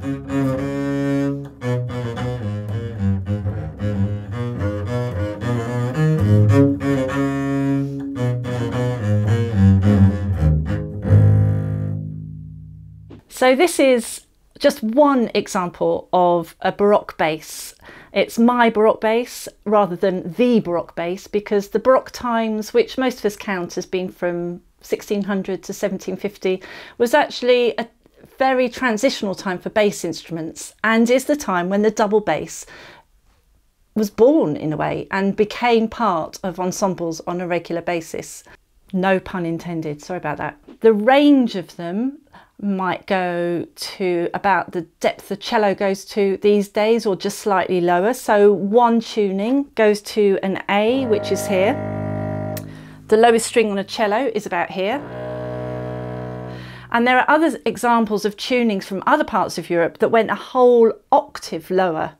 So this is just one example of a Baroque bass. It's my Baroque bass rather than the Baroque bass because the Baroque times, which most of us count as being from 1600 to 1750, was actually a very transitional time for bass instruments and is the time when the double bass was born in a way and became part of ensembles on a regular basis. No pun intended, sorry about that. The range of them might go to about the depth the cello goes to these days or just slightly lower. So one tuning goes to an A, which is here. The lowest string on a cello is about here. And there are other examples of tunings from other parts of Europe that went a whole octave lower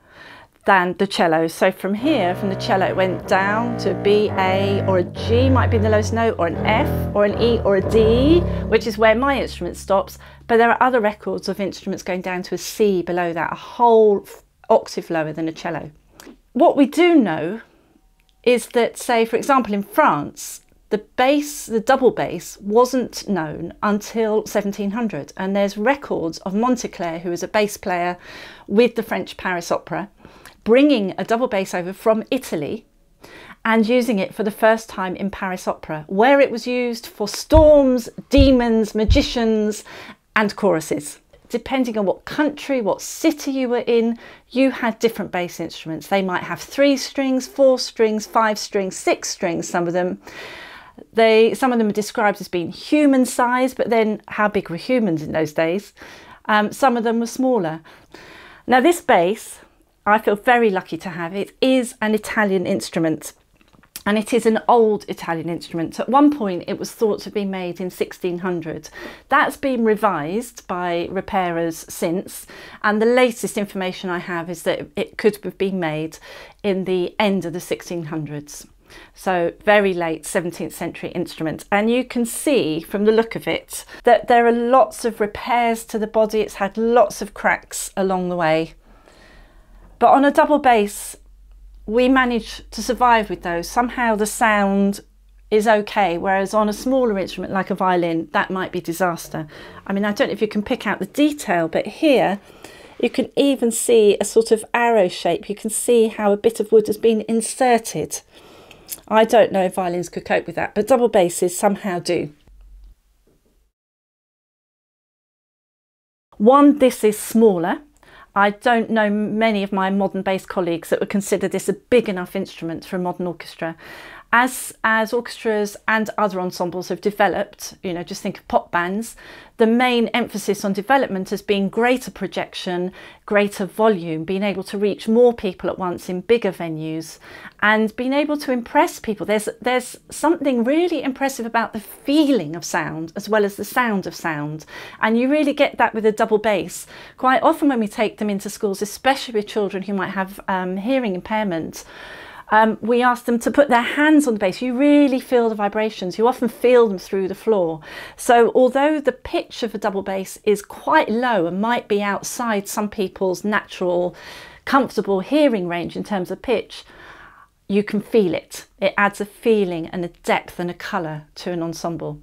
than the cello. So from here, from the cello, it went down to a B, A, or a G might be in the lowest note, or an F, or an E, or a D, which is where my instrument stops. But there are other records of instruments going down to a C below that, a whole octave lower than a cello. What we do know is that, say, for example, in France, the bass, the double bass, wasn't known until 1700. And there's records of Monteclair, who was a bass player with the French Paris Opera, bringing a double bass over from Italy and using it for the first time in Paris Opera, where it was used for storms, demons, magicians, and choruses. Depending on what country, what city you were in, you had different bass instruments. They might have three strings, four strings, five strings, six strings, some of them. They, some of them are described as being human size, but then how big were humans in those days? Um, some of them were smaller. Now this bass I feel very lucky to have it, is an Italian instrument and it is an old Italian instrument. At one point it was thought to be made in 1600. That's been revised by repairers since and the latest information I have is that it could have been made in the end of the 1600s. So very late 17th century instrument and you can see from the look of it that there are lots of repairs to the body. It's had lots of cracks along the way but on a double bass, we manage to survive with those. Somehow the sound is okay, whereas on a smaller instrument like a violin, that might be disaster. I mean, I don't know if you can pick out the detail, but here you can even see a sort of arrow shape. You can see how a bit of wood has been inserted. I don't know if violins could cope with that, but double basses somehow do. One, this is smaller, I don't know many of my modern bass colleagues that would consider this a big enough instrument for a modern orchestra. As, as orchestras and other ensembles have developed, you know, just think of pop bands, the main emphasis on development has been greater projection, greater volume, being able to reach more people at once in bigger venues and being able to impress people. There's, there's something really impressive about the feeling of sound as well as the sound of sound. And you really get that with a double bass. Quite often when we take them into schools, especially with children who might have um, hearing impairment, um, we ask them to put their hands on the bass. You really feel the vibrations. You often feel them through the floor. So although the pitch of a double bass is quite low and might be outside some people's natural, comfortable hearing range in terms of pitch, you can feel it. It adds a feeling and a depth and a colour to an ensemble.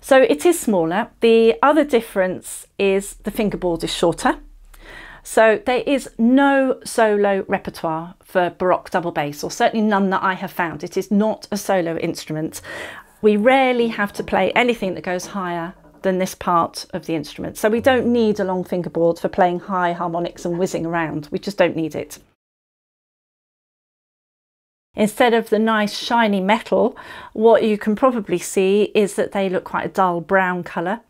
So it is smaller. The other difference is the fingerboard is shorter. So there is no solo repertoire for Baroque double bass, or certainly none that I have found. It is not a solo instrument. We rarely have to play anything that goes higher than this part of the instrument. So we don't need a long fingerboard for playing high harmonics and whizzing around. We just don't need it. Instead of the nice shiny metal, what you can probably see is that they look quite a dull brown colour.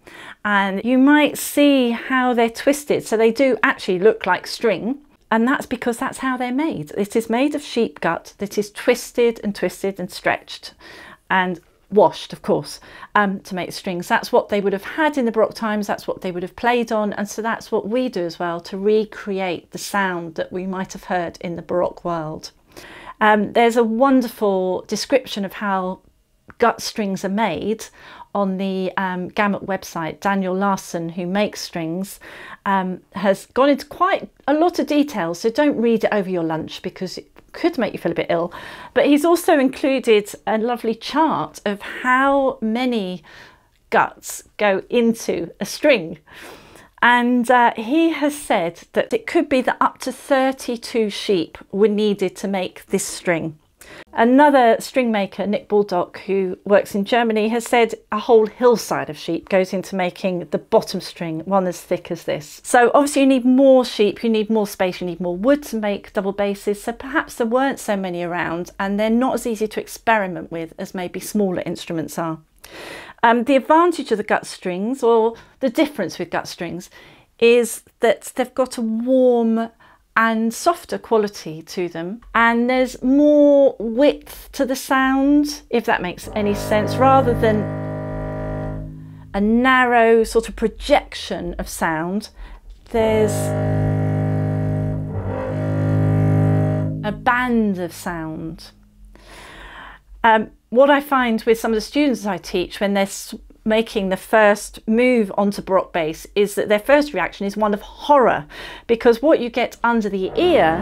And you might see how they're twisted. So they do actually look like string. And that's because that's how they're made. It is made of sheep gut that is twisted and twisted and stretched and washed, of course, um, to make strings. That's what they would have had in the Baroque times. That's what they would have played on. And so that's what we do as well to recreate the sound that we might have heard in the Baroque world. Um, there's a wonderful description of how gut strings are made on the um, Gamut website, Daniel Larson, who makes strings, um, has gone into quite a lot of detail. So don't read it over your lunch because it could make you feel a bit ill. But he's also included a lovely chart of how many guts go into a string. And uh, he has said that it could be that up to 32 sheep were needed to make this string. Another string maker, Nick Baldock, who works in Germany, has said a whole hillside of sheep goes into making the bottom string, one as thick as this. So obviously you need more sheep, you need more space, you need more wood to make double basses. So perhaps there weren't so many around and they're not as easy to experiment with as maybe smaller instruments are. Um, the advantage of the gut strings, or the difference with gut strings, is that they've got a warm and softer quality to them and there's more width to the sound if that makes any sense rather than a narrow sort of projection of sound. There's a band of sound um, what I find with some of the students I teach when they're making the first move onto Baroque bass is that their first reaction is one of horror because what you get under the ear,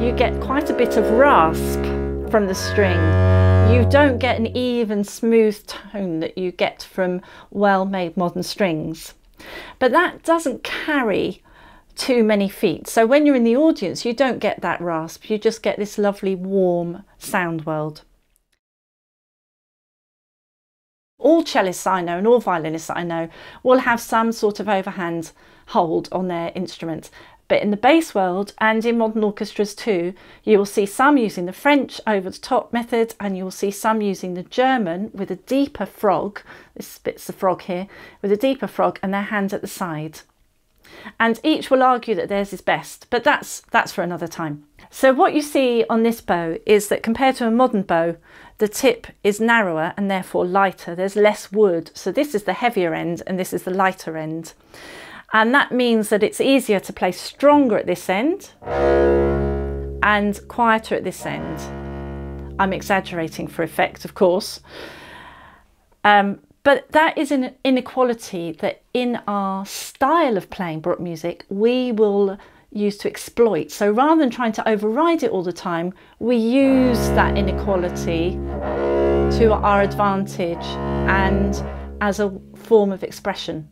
you get quite a bit of rasp from the string. You don't get an even smooth tone that you get from well-made modern strings. But that doesn't carry too many feet. So when you're in the audience, you don't get that rasp. You just get this lovely warm sound world. All cellists I know and all violinists I know will have some sort of overhand hold on their instrument. But in the bass world and in modern orchestras too, you will see some using the French over the top method and you will see some using the German with a deeper frog, this bit's the frog here, with a deeper frog and their hands at the side. And each will argue that theirs is best, but that's, that's for another time. So what you see on this bow is that compared to a modern bow, the tip is narrower and therefore lighter. There's less wood. So this is the heavier end and this is the lighter end. And that means that it's easier to play stronger at this end and quieter at this end. I'm exaggerating for effect, of course. Um, but that is an inequality that in our style of playing Baroque music, we will use to exploit. So rather than trying to override it all the time, we use that inequality to our advantage and as a form of expression.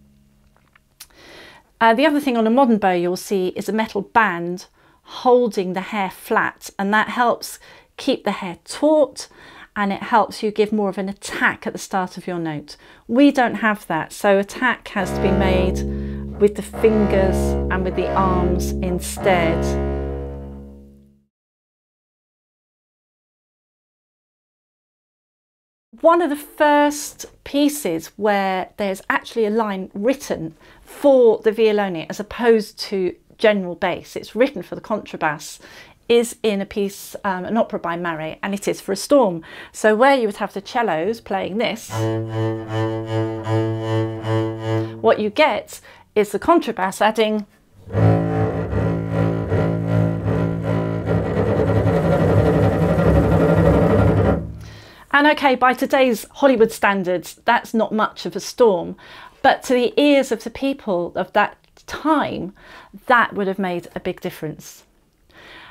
Uh, the other thing on a modern bow you'll see is a metal band holding the hair flat and that helps keep the hair taut and it helps you give more of an attack at the start of your note. We don't have that, so attack has to be made with the fingers and with the arms instead. One of the first pieces where there's actually a line written for the violone as opposed to general bass, it's written for the contrabass, is in a piece, um, an opera by Marais, and it is for a storm. So where you would have the cellos playing this, what you get is the contrabass adding And okay, by today's Hollywood standards, that's not much of a storm, but to the ears of the people of that time, that would have made a big difference.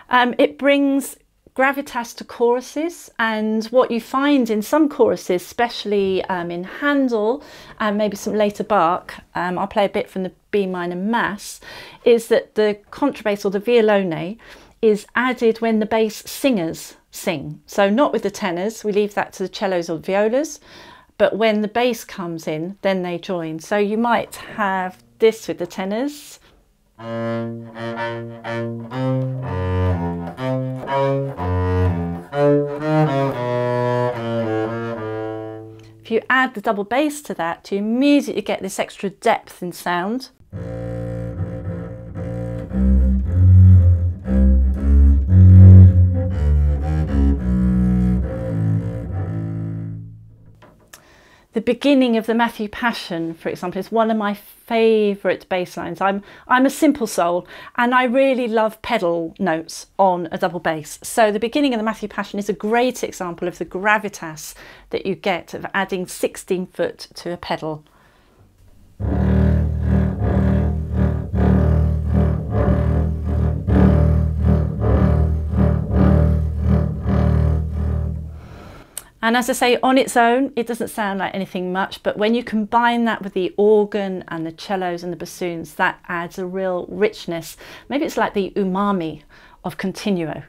Um, it brings gravitas to choruses and what you find in some choruses, especially um, in Handel and maybe some later Bach, um, I'll play a bit from the B minor Mass, is that the contrabass or the violone is added when the bass singers sing. So not with the tenors, we leave that to the cellos or the violas, but when the bass comes in, then they join. So you might have this with the tenors. If you add the double bass to that, you immediately get this extra depth in sound. Beginning of the Matthew Passion, for example, is one of my favourite bass lines. I'm I'm a simple soul and I really love pedal notes on a double bass. So the beginning of the Matthew Passion is a great example of the gravitas that you get of adding 16 foot to a pedal. And as I say, on its own, it doesn't sound like anything much, but when you combine that with the organ and the cellos and the bassoons, that adds a real richness. Maybe it's like the umami of continuo.